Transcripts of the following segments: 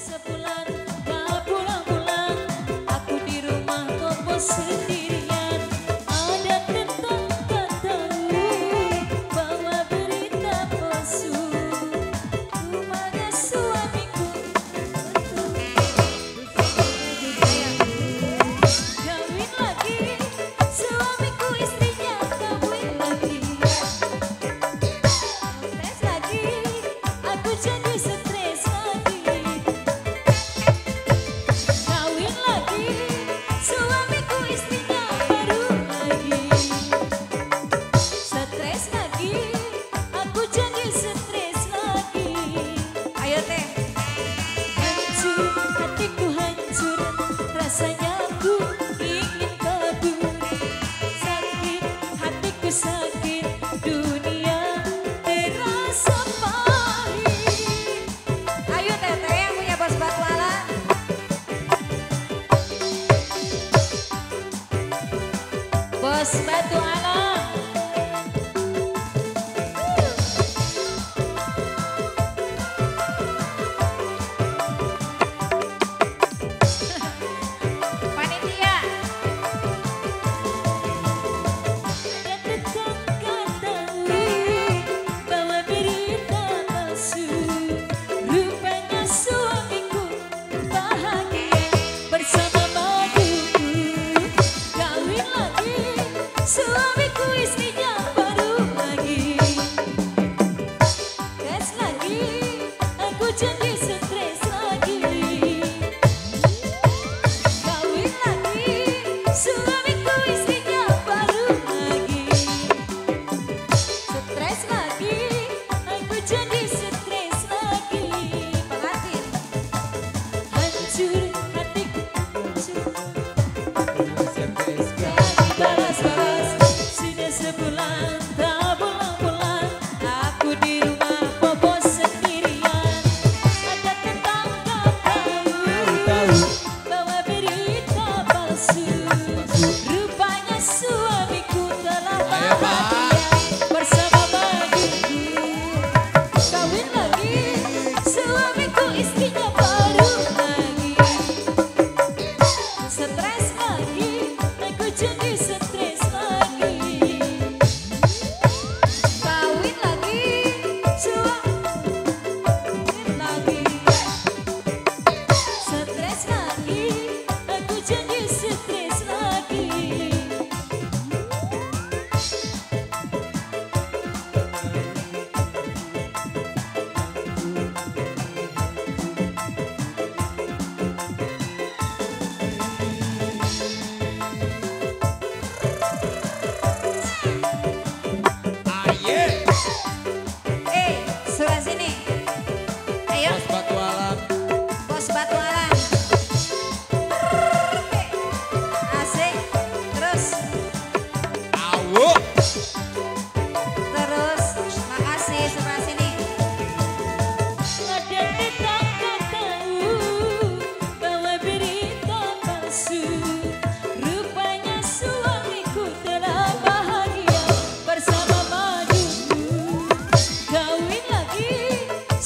sebulan. respeito a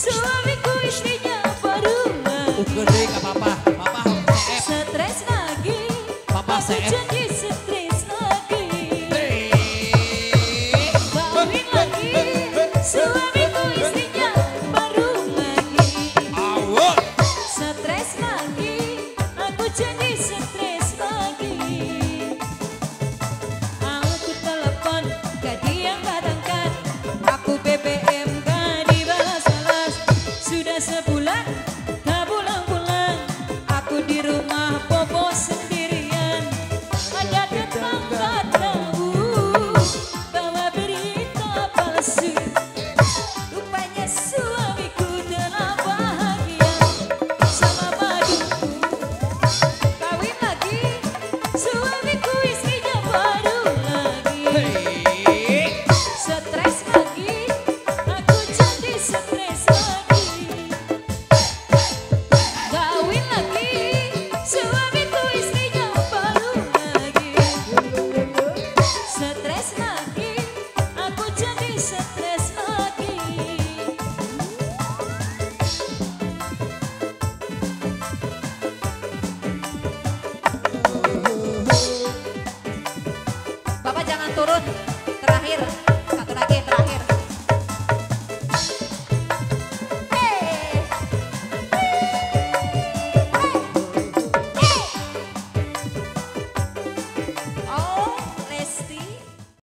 Suamiku istrinya baru Stres lagi. Stres lagi. Kawin lagi. Suamiku baru lagi. Stres lagi. Aku stres Toronto.